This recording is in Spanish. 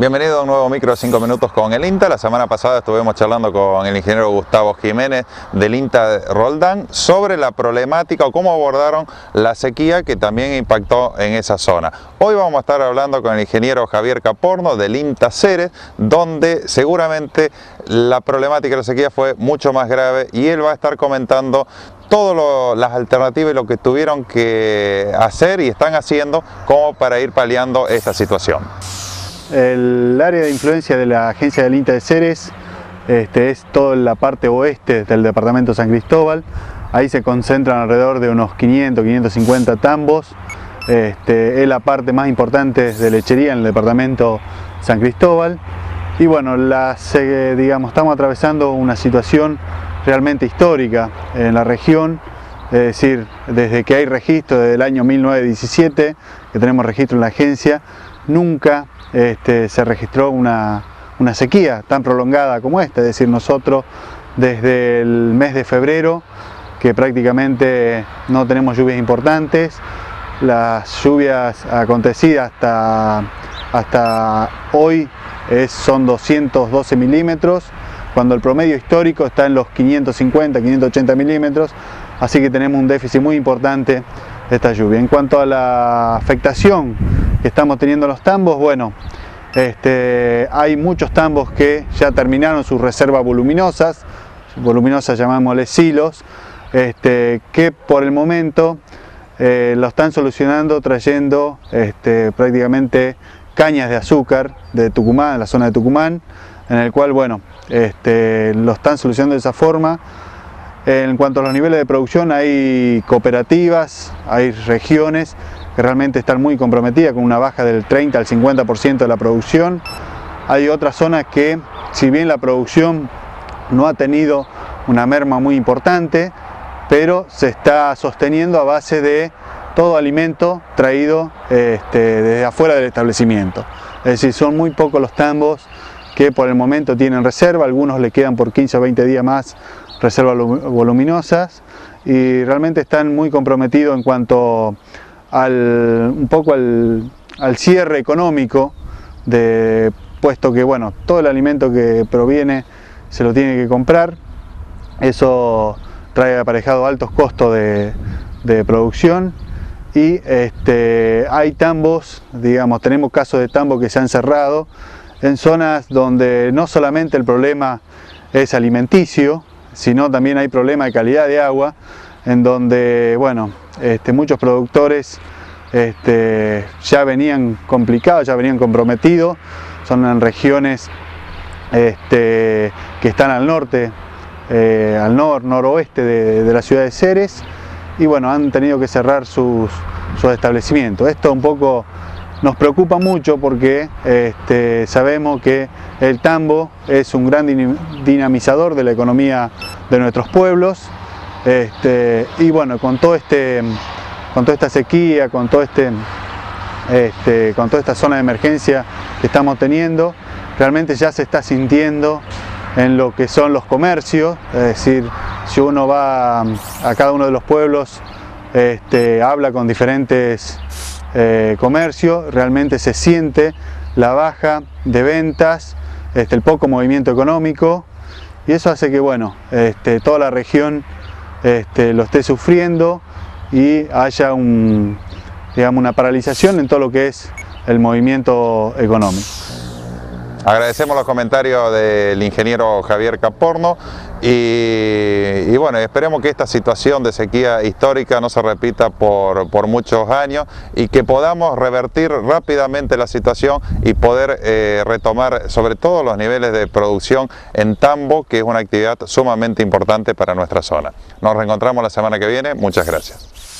Bienvenido a un nuevo micro de 5 minutos con el INTA. La semana pasada estuvimos charlando con el ingeniero Gustavo Jiménez del INTA Roldán sobre la problemática o cómo abordaron la sequía que también impactó en esa zona. Hoy vamos a estar hablando con el ingeniero Javier Caporno del INTA Ceres, donde seguramente la problemática de la sequía fue mucho más grave y él va a estar comentando todas las alternativas y lo que tuvieron que hacer y están haciendo como para ir paliando esta situación. El área de influencia de la agencia del INTA de Ceres este, es toda la parte oeste del departamento de San Cristóbal. Ahí se concentran alrededor de unos 500, 550 tambos. Este, es la parte más importante de lechería en el departamento San Cristóbal. Y bueno, digamos, estamos atravesando una situación realmente histórica en la región, es decir, desde que hay registro, desde el año 1917, que tenemos registro en la agencia, nunca este, se registró una, sequía tan prolongada como esta, es decir, nosotros desde el mes de febrero, que prácticamente no tenemos lluvias importantes, las lluvias acontecidas hasta, hasta hoy son 212 milímetros, cuando el promedio histórico está en los 550, 580 milímetros, así que tenemos un déficit muy importante esta lluvia. En cuanto a la afectación que estamos teniendo los tambos, bueno, este, hay muchos tambos que ya terminaron sus reservas voluminosas, voluminosas silos, este, que por el momento eh, lo están solucionando trayendo este, prácticamente cañas de azúcar de Tucumán, de la zona de Tucumán, en el cual, bueno, este, lo están solucionando de esa forma. En cuanto a los niveles de producción, hay cooperativas, hay regiones que realmente están muy comprometidas con una baja del 30 al 50% de la producción. Hay otras zonas que, si bien la producción no ha tenido una merma muy importante, pero se está sosteniendo a base de todo alimento traído este, desde afuera del establecimiento. Es decir, son muy pocos los tambos que por el momento tienen reserva, algunos le quedan por 15 o 20 días más reservas voluminosas y realmente están muy comprometidos en cuanto al, un poco al, cierre económico, de, puesto que bueno, todo el alimento que proviene se lo tiene que comprar, eso trae aparejado altos costos de, producción y este, hay tambos, digamos, tenemos casos de tambos que se han cerrado en zonas donde no solamente el problema es alimenticio, sino también hay problema de calidad de agua, en donde, bueno, este, muchos productores este, ya venían complicados, ya venían comprometidos, son en regiones este, que están al norte, eh, al nor, noroeste de, la ciudad de Ceres, y bueno, han tenido que cerrar sus, sus establecimientos. Esto un poco nos preocupa mucho porque este, sabemos que el tambo es un gran dinamizador de la economía de nuestros pueblos este, y bueno, con, todo este, con toda esta sequía, con, todo este, este, con toda esta zona de emergencia que estamos teniendo, realmente ya se está sintiendo en lo que son los comercios, es decir, si uno va a cada uno de los pueblos, este, habla con diferentes eh, comercio, realmente se siente la baja de ventas, este, el poco movimiento económico y eso hace que bueno, este, toda la región este, lo esté sufriendo y haya una paralización en todo lo que es el movimiento económico. Agradecemos los comentarios del ingeniero Javier Caporno y, bueno, esperemos que esta situación de sequía histórica no se repita por, muchos años y que podamos revertir rápidamente la situación y poder eh, retomar sobre todo los niveles de producción en tambo, que es una actividad sumamente importante para nuestra zona. Nos reencontramos la semana que viene, muchas gracias.